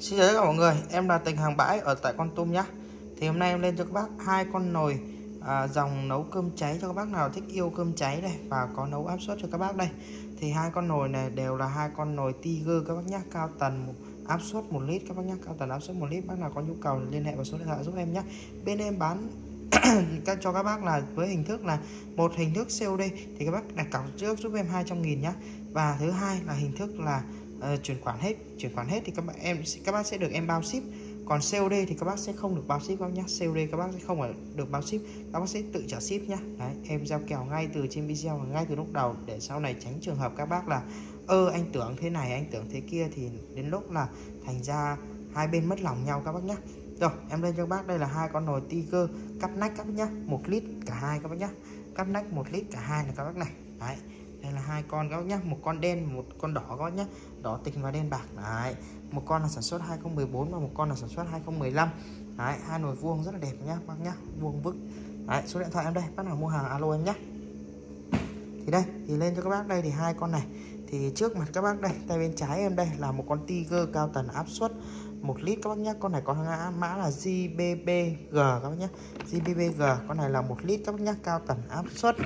Xin chào tất cả mọi người, em là Tình Hàng Bãi ở tại Con Tum nhé. Thì hôm nay em lên cho các bác hai con nồi à, dòng nấu cơm cháy cho các bác nào thích yêu cơm cháy đây và có nấu áp suất cho các bác đây. Thì hai con nồi này đều là hai con nồi Tiger các bác nhé, cao tần áp suất 1 lít các bác nhé, cao tần áp suất 1 lít. Bác nào có nhu cầu liên hệ vào số điện thoại giúp em nhé. Bên em bán cho các bác là với hình thức là một hình thức COD thì các bác đặt cọc trước giúp em 200 nghìn nhé. Và thứ hai là hình thức là uh, chuyển khoản hết chuyển khoản hết thì các bạn em các bác sẽ được em bao ship. Còn COD thì các bác sẽ không được bao ship các bác nhé COD các bác sẽ không được bao ship các bác sẽ tự trả ship nhá. Đấy em giao kèo ngay từ trên video và ngay từ lúc đầu để sau này tránh trường hợp các bác là ơ anh tưởng thế này anh tưởng thế kia. Thì đến lúc là thành ra hai bên mất lòng nhau các bác nhé rồi em lên cho các bác đây là hai con nồi Tiger cắt nách các bác nhé một lít cả hai các bác nhé cắt nách một lít cả hai là các bác này. Đấy đây là hai con các bác nhá, một con đen một con đỏ các bác nhá, đỏ tinh và đen bạc. Đấy. Một con là sản xuất 2014 và một con là sản xuất 2015 đấy hai nồi vuông rất là đẹp nhá bác nhá. Vuông vức. Đấy số điện thoại em đây. Bác nào mua hàng alo em nhé thì đây thì lên cho các bác đây thì hai con này. Thì trước mặt các bác đây tay bên trái em đây là một con tiger cao tần áp suất. 1 lít các bác nhé. Con này có mã là JBBG các bác nhé. JBBG con này là 1 lít các bác nhé. Cao tần áp suất.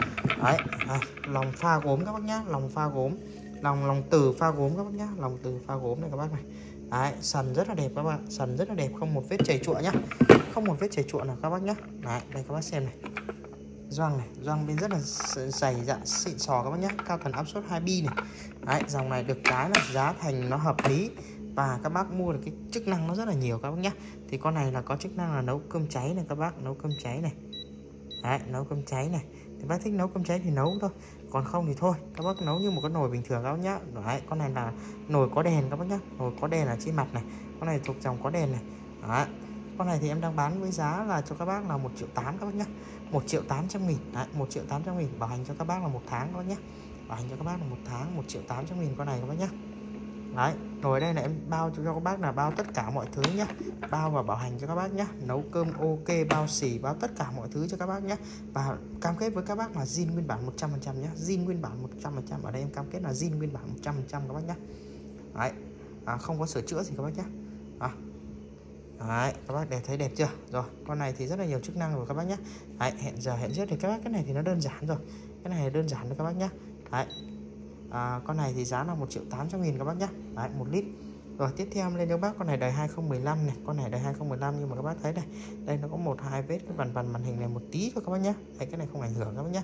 Đấy à, lòng pha gốm các bác nhé. Lòng pha gốm. Lòng lòng từ pha gốm các bác nhé. Lòng từ pha gốm này các bác này. Đấy sần rất là đẹp các bạn. Sần rất là đẹp không một vết chảy chụa nhá. Không một vết chảy chụa nào các bác nhé. Đấy đây các bác xem này. Doang này doang bên rất là dày dặn xịn sò các bác nhé. Cao tần áp suất 2 bi này. Đấy dòng này được cái là giá thành nó hợp lý và các bác mua được cái chức năng nó rất là nhiều các bác nhé thì con này là có chức năng là nấu cơm cháy này các bác nấu cơm cháy này Đấy, nấu cơm cháy này thì bác thích nấu cơm cháy thì nấu thôi còn không thì thôi các bác nấu như một cái nồi bình thường các bác nhá Đấy, con này là nồi có đèn các bác nhá nồi có đèn ở trên mặt này con này thuộc dòng có đèn này Đấy. con này thì em đang bán với giá là cho các bác là một triệu tám các bác nhá một triệu tám trăm nghìn Đấy, 1 triệu tám trăm nghìn bảo hành cho các bác là một tháng các bác nhá, bảo hành cho các bác là một tháng một triệu tám trăm nghìn con này các bác nhá đấy rồi đây là em bao cho các bác là bao tất cả mọi thứ nhé bao và bảo hành cho các bác nhé nấu cơm ok bao xỉ bao tất cả mọi thứ cho các bác nhé và cam kết với các bác là zin nguyên bản 100% nhé zin nguyên bản 100% ở đây em cam kết là zin nguyên bản 100% các bác nhé đấy à, không có sửa chữa gì các bác nhé à. Đấy, các bác để thấy đẹp chưa? Rồi, con này thì rất là nhiều chức năng rồi các bác nhé. Đấy, hẹn giờ hẹn giết thì các bác cái này thì nó đơn giản rồi. Cái này đơn giản rồi các bác nhé. Đấy, à, con này thì giá là 1 triệu 800 nghìn các bác nhé Đấy, 1 lít. Rồi tiếp theo lên cho bác con này đời 2015 này con này đời 2015 nhưng mà các bác thấy đây đây nó có một hai vết cái vằn vằn màn hình này một tí thôi các bác nhé đây cái này không ảnh hưởng các bác nhé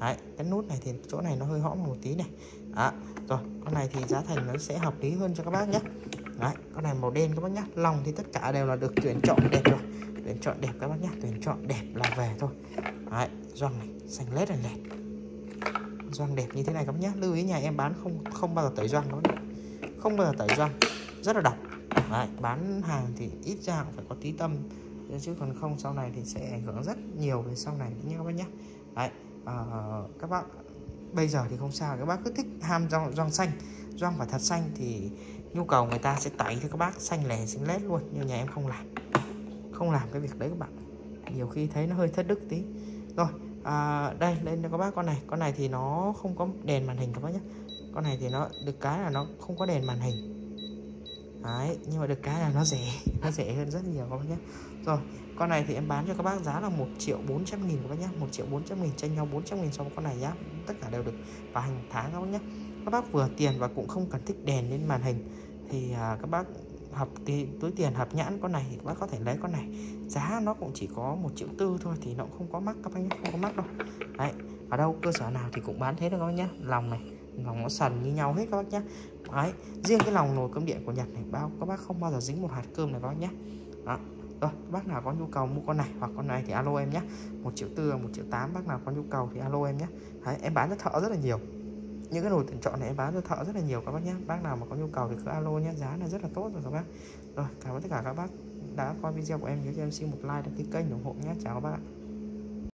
Đấy, cái nút này thì chỗ này nó hơi hõm một tí này. Đó rồi con này thì giá thành nó sẽ hợp lý hơn cho các bác nhé Đấy, con này màu đen các bác nhé lòng thì tất cả đều là được tuyển chọn đẹp rồi. Tuyển chọn đẹp các bác nhé tuyển chọn đẹp là về thôi. Đấy, doang này xanh lết này lẹt doang đẹp như thế này các bác nhé lưu ý nhà em bán không không bao giờ tẩy doang đó không bao giờ tẩy răng rất là độc. Đấy, bán hàng thì ít ra cũng phải có tí tâm. Chứ còn không sau này thì sẽ ảnh hưởng rất nhiều về sau này nhé các bác nhé. Đấy, uh, các bác bây giờ thì không sao. Các bác cứ thích ham rong, rong xanh. Rong phải thật xanh thì nhu cầu người ta sẽ tẩy cho các bác. Xanh lè xanh lét luôn. Nhưng nhà em không làm. Không làm cái việc đấy các bạn. Nhiều khi thấy nó hơi thất đức tí. Rồi à, đây lên cho các bác con này. Con này thì nó không có đèn màn hình các bác nhé con này thì nó được cái là nó không có đèn màn hình. Đấy, nhưng mà được cái là nó rẻ nó rẻ hơn rất nhiều các bác nhé rồi con này thì em bán cho các bác giá là 1 triệu 400 nghìn các bác nhé 1 triệu 400 nghìn tranh nhau 400 nghìn so với con này nhá. Tất cả đều được và hàng tháng các bác nhé các bác vừa tiền và cũng không cần thích đèn lên màn hình. Thì à, các bác hợp thì túi tiền hợp nhãn con này thì các bác có thể lấy con này. Giá nó cũng chỉ có một triệu tư thôi thì nó cũng không có mắc các bác nhé không có mắc đâu. Đấy ở đâu cơ sở nào thì cũng bán thế được các bác nhé lòng này lòng nó sần như nhau hết các bác nhé đấy riêng cái lòng nồi cơm điện của nhật này bao các bác không bao giờ dính một hạt cơm này các bác nhé đó rồi bác nào có nhu cầu mua con này hoặc con này thì alo em nhé một triệu tư một triệu tám bác nào có nhu cầu thì alo em nhé đấy, em bán cho thợ rất là nhiều những cái nồi tuyển chọn này em bán cho thợ rất là nhiều, các bác nhé. Bác nào mà có nhu cầu thì cứ alo nhé, giá là rất là tốt rồi các bác. Rồi, cảm ơn tất cả các bác đã coi video của em. Nhớ cho em xin một like, đăng ký kênh ủng hộ nhé. Chào các bác